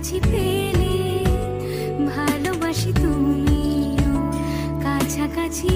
কাছে পেলে ভালোবাসি তুমিও কাছাকাছি